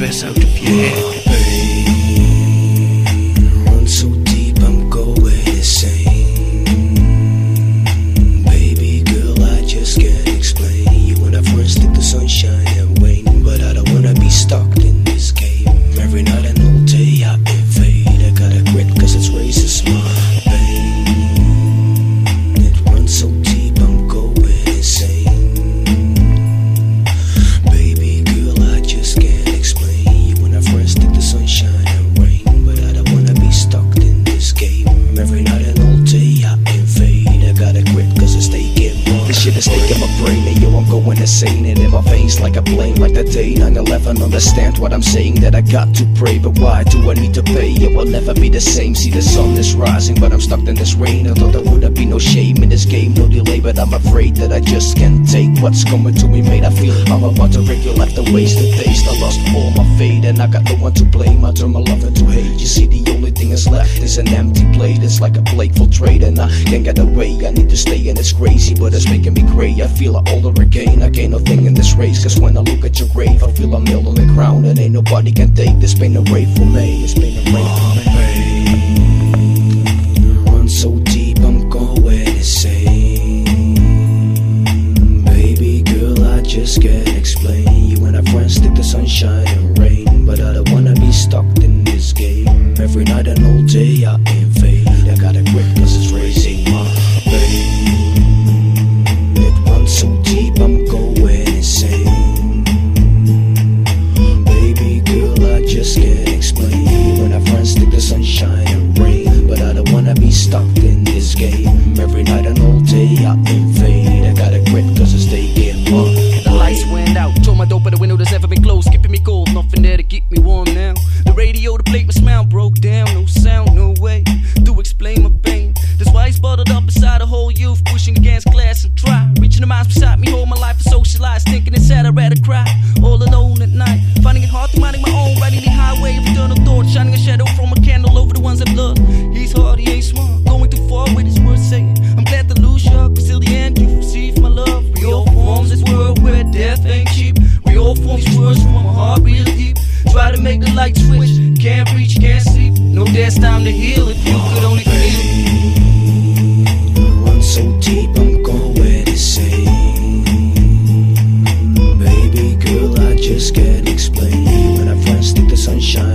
dress out of your head. Going insane and in my veins like a blame like the day 9-11 Understand what I'm saying that I got to pray But why do I need to pay? It will never be the same. See the sun is rising but I'm stuck in this rain. I thought there would be no shame in this game No delay but I'm afraid that I just can't take What's coming to me made I feel. I'm about to break your life the waste wasted taste. I lost all my faith and I got no one to blame. I turn my love into hate. You see the only thing that's left is an empty plate It's like a plate for trade and I can't get away. I need to stay and it's crazy but it's making me gray I feel I'm older again I gain nothing in this race Cause when I look at your grave I feel I'm nailed on the ground And ain't nobody can take this. Pain away from me It's been a rain for me. Run so deep I'm going insane. Baby girl I just can't explain. You and our friends stick the sunshine and There's time to heal if you could only feel. Run so deep, I'm going. Baby girl, I just can't explain. Stick the sunshine